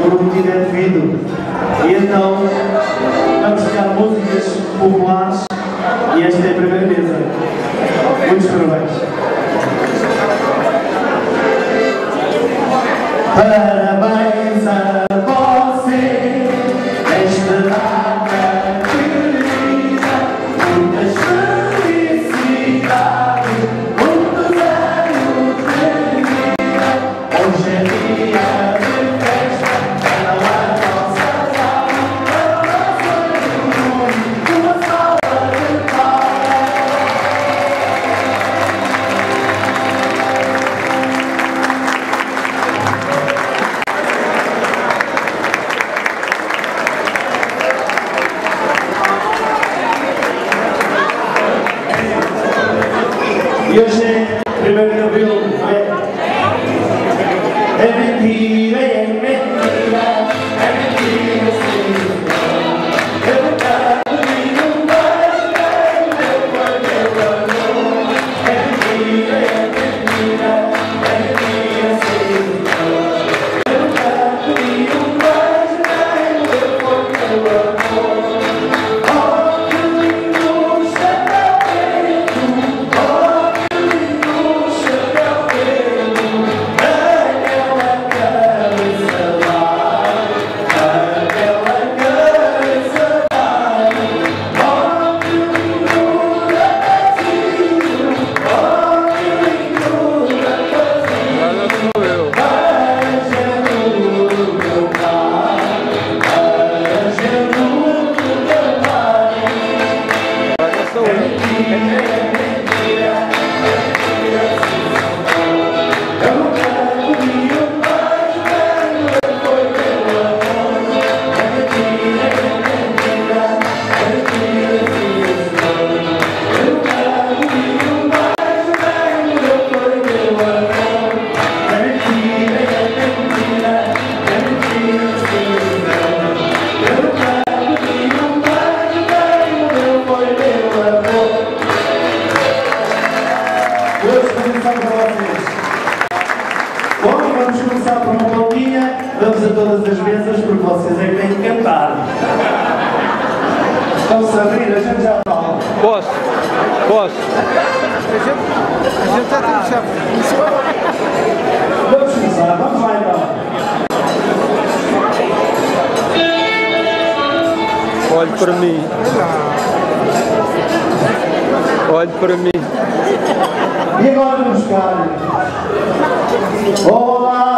Prometido é devido. E então vamos tocar músicas populares e esta é a primeira mesa. Muitos parabéns. Parabéns every. Todas as mesas, porque vocês é que têm que cantar. Estão-se a rir, a gente já fala. Posso? Posso? A gente já tem chefe. Vamos começar, vamos lá então. Olhe para mim. Olhe para mim. E agora vamos buscar. Olá,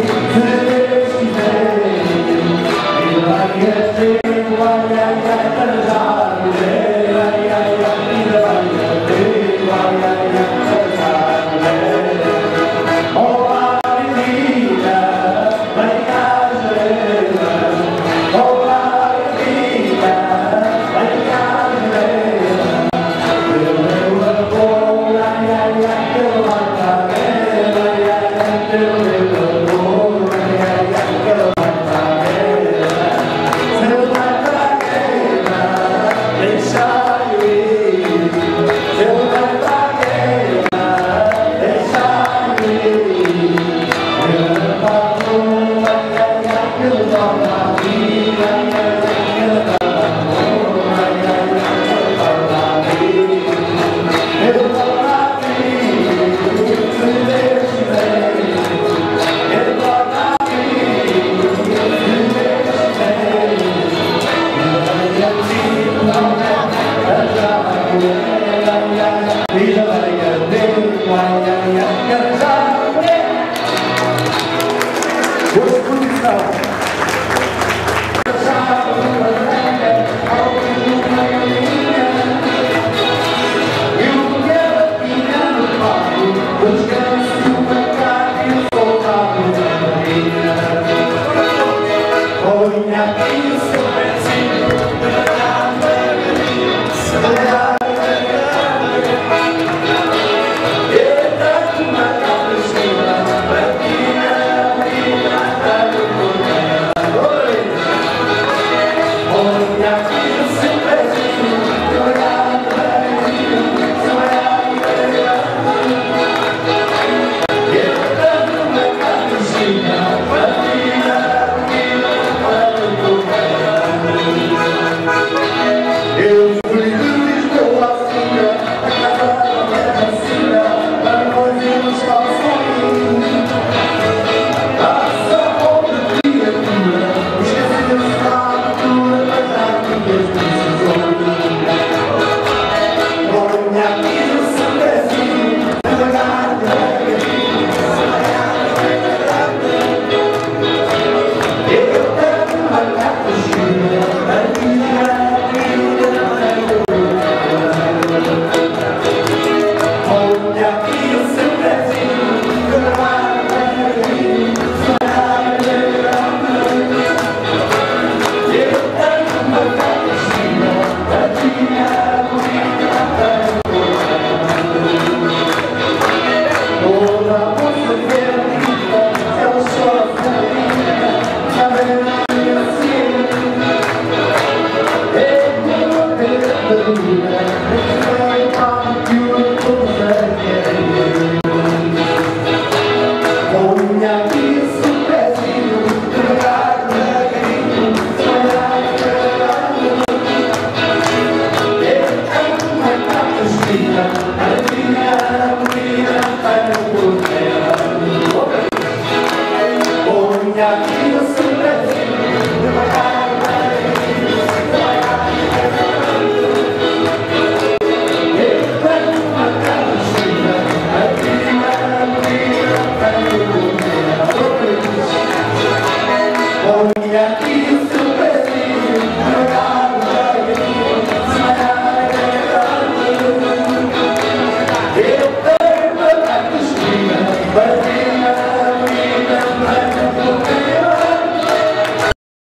Hey. Põe aqui o